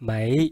mấy